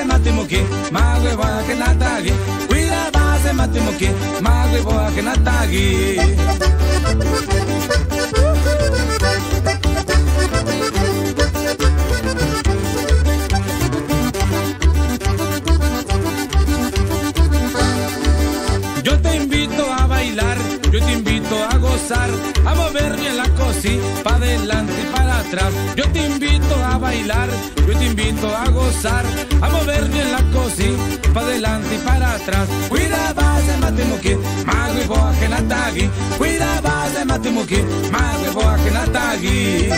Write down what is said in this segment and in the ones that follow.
se matimoki, más huevo que. Cuida más se matimoki, más huevo que. Yo te invito a bailar, yo te invito a gozar, a mover bien la cosi, pa' adelante, pa' para. Yo te invito a bailar, yo te invito a gozar, a mover bien la cosita, pa' adelante y para atrás. Cuida base matimuki, magui boa que natagi. Cuida base matimuki, magui boa que natagi.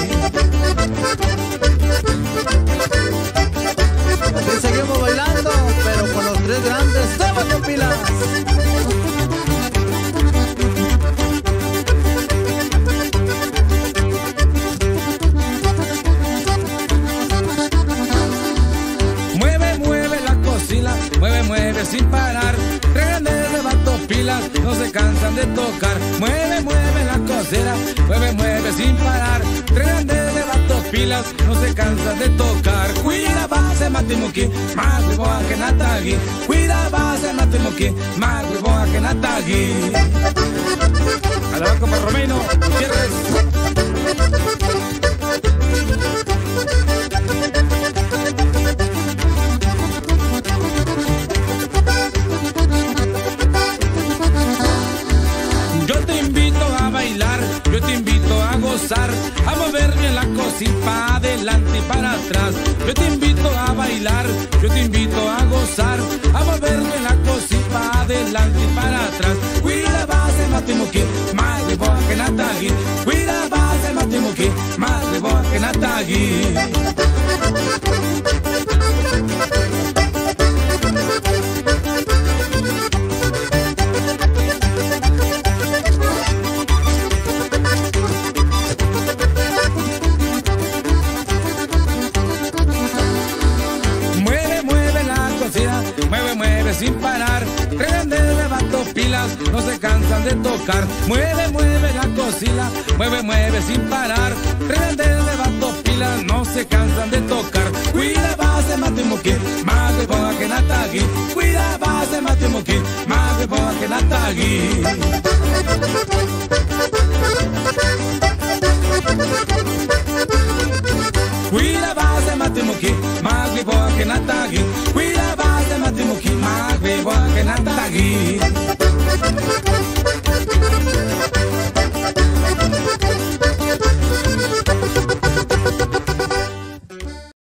Mueve, sin parar. Tres grandes de vatos pilas, no se cansan de tocar. Mueve, mueve la cocina, mueve, mueve sin parar. Tres grandes de vatos pilas, no se cansan de tocar. Cuida base matimuki, más boa que natagi. Cuida base matimuki, más boa que natagi. A la para Romero, Gutiérrez. Invito a gozar, a mover bien la para adelante y para atrás. Yo te invito a bailar, yo te invito a gozar, a se cansan de tocar. Mueve, mueve la cocina, mueve, mueve sin parar. Prende de vatos pilas, no se cansan de tocar. Cuida natagi. Cuida base matimuki, más de boa que natagi. Cuida base matimuki, más de boa que natagi.